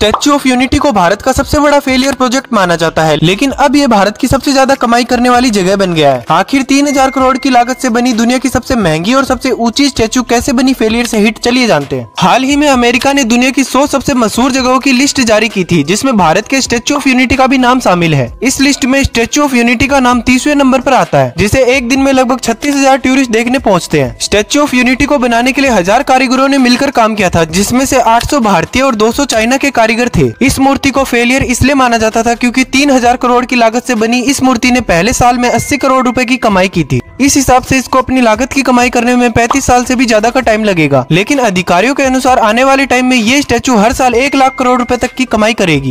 Statue of unity को भारत का सबसे बड़ा फेलियर प्रोजेक्ट माना जाता है। लेकिन अब ये भारत की सबसे ज़्यादा कमाई करने वाली जगह बन गया है। आखिर तीन हज़ार करोड़ की लागत से बनी दुनिया की सबसे महँगी और सबसे ऊँची स्टेच्यू कैसे बनी फेलियर से हिट चलिए जानते हैं। हाल ही में अमेरिका ने दुनिया की सौ सबसे मशहूर जगहों की लिस्ट जारी की थी, जिसमें भारत के स्टेच्यू ऑफ़ यूनिटी का भी नाम शामिल है। इस लिस्ट में स्टेच्यू ऑफ़ यूनिटी का नाम तीसवें नंबर आरोप आता है, जिसे एक दिन में लगभग छत्तीस हज़ार टूरिस्ट देखने पहुँचते हैं। स्टेच्यू ऑफ़ यूनिटी को बनाने के लिए हज़ार कारीगरों ने मिलकर काम किया था, जिसमें से 800 भारतीय और 200 चाइना के कारीगर थे। इस मूर्ति को फेलियर इसलिए माना जाता था क्योंकि 3000 करोड़ की लागत से बनी इस मूर्ति ने पहले साल में 80 करोड़ रुपए की कमाई की थी। इस हिसाब से इसको अपनी लागत की कमाई करने में 35 साल से भी ज़्यादा का टाइम लगेगा। लेकिन अधिकारियों के अनुसार आने वाले टाइम में ये स्टैचू हर साल एक लाख करोड़ रूपए तक की कमाई करेगी।